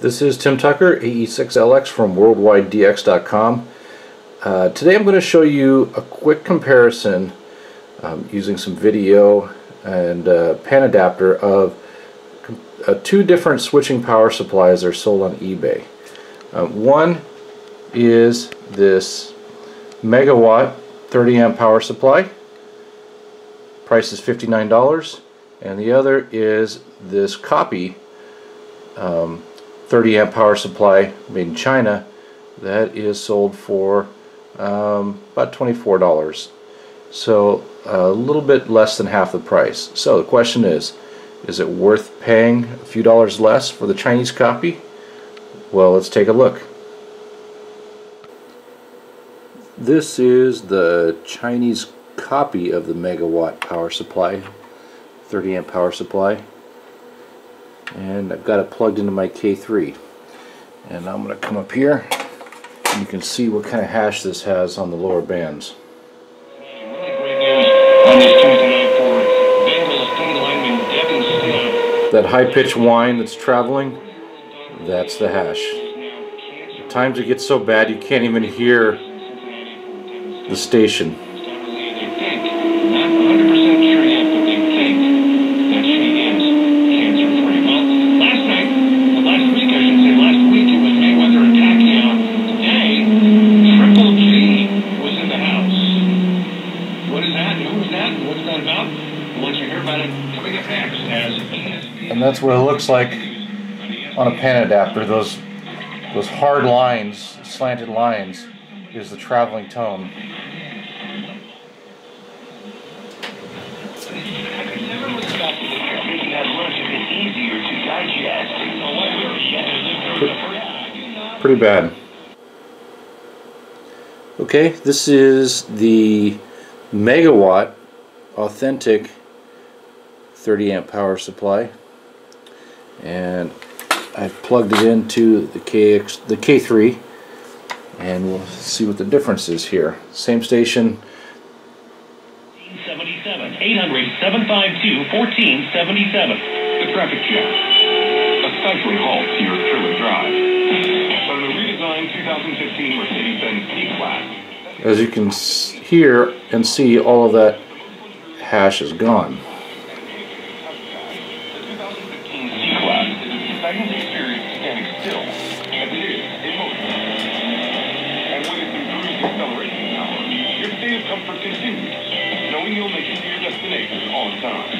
This is Tim Tucker, AE6LX from WorldwideDX.com. Uh, today I'm going to show you a quick comparison um, using some video and uh, pan adapter of uh, two different switching power supplies that are sold on eBay. Uh, one is this megawatt 30 amp power supply price is $59 and the other is this copy um, 30 amp power supply made in China that is sold for um, about $24 so a little bit less than half the price. So the question is is it worth paying a few dollars less for the Chinese copy? Well let's take a look. This is the Chinese copy of the megawatt power supply 30 amp power supply and I've got it plugged into my K3 and I'm going to come up here and you can see what kind of hash this has on the lower bands. That high-pitched whine that's traveling, that's the hash. At times it gets so bad you can't even hear the station. That's what it looks like on a pan adapter. Those those hard lines, slanted lines, is the traveling tone. Pretty bad. Okay, this is the megawatt authentic 30 amp power supply and I've plugged it into the KX the K3 and we'll see what the difference is here. Same station. 77 800 752 1477 the traffic jam. A especially halt here at Triller Drive. So the redesigned 2015 Mercedes-Benz C-Class as you can hear and see all of that hash is gone comfort continues, knowing you'll make it to your destination on time.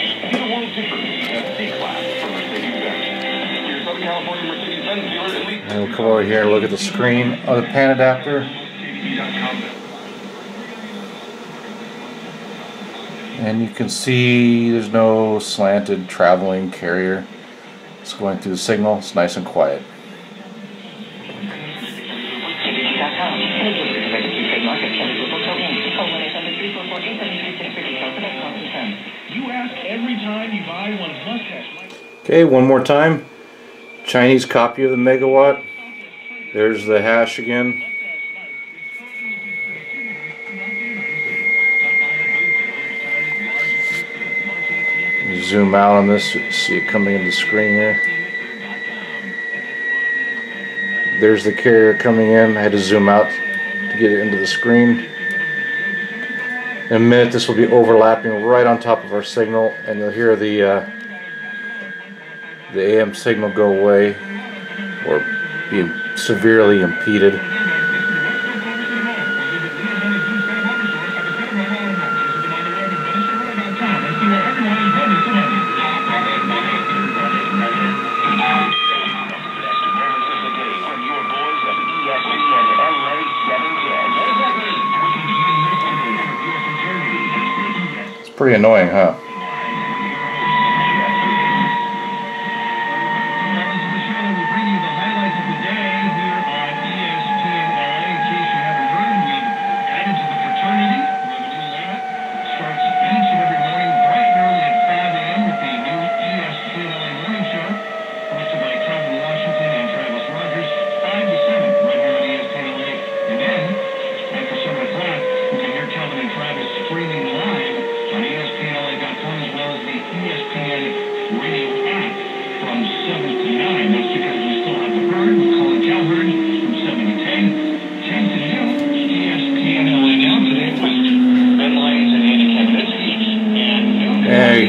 See the world differently at C-Class from Mercedes-Benz. Your Southern California Mercedes-Benz dealer at least... And we'll come over here and look at the screen of the pan adapter. And you can see there's no slanted traveling carrier. It's going through the signal. It's nice and quiet. Okay, one more time. Chinese copy of the megawatt. There's the hash again. Zoom out on this, see it coming into the screen here. There's the carrier coming in. I had to zoom out to get it into the screen. In a minute this will be overlapping right on top of our signal and you'll hear the uh, the AM signal go away or be severely impeded. Pretty annoying, huh?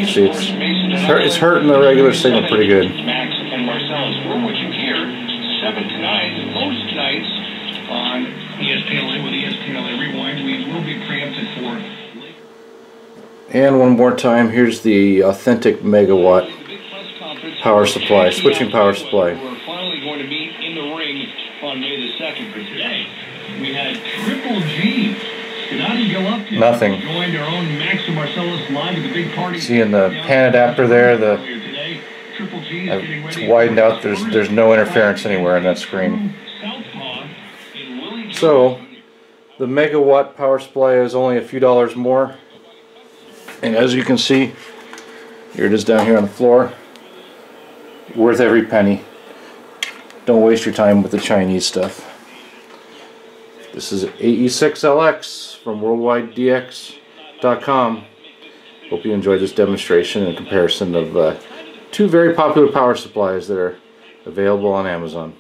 It's it's, it's hurting the regular signal pretty good. And one more time, here's the authentic megawatt power supply, switching power supply. Going to meet in the ring on May the 2nd. For today, we had Triple G. Nothing. joined our own Max and Marcellus live at the big party. Seeing the pan adapter there, the Today, Triple G is I've- getting it's widened out. There's there's no interference anywhere in that screen. In So the megawatt power supply is only a few dollars more, and as you can see, here it is down here on the floor. Worth every penny. Don't waste your time with the Chinese stuff. This is AE6LX from WorldwideDX.com. Hope you enjoyed this demonstration and comparison of uh, two very popular power supplies that are available on Amazon.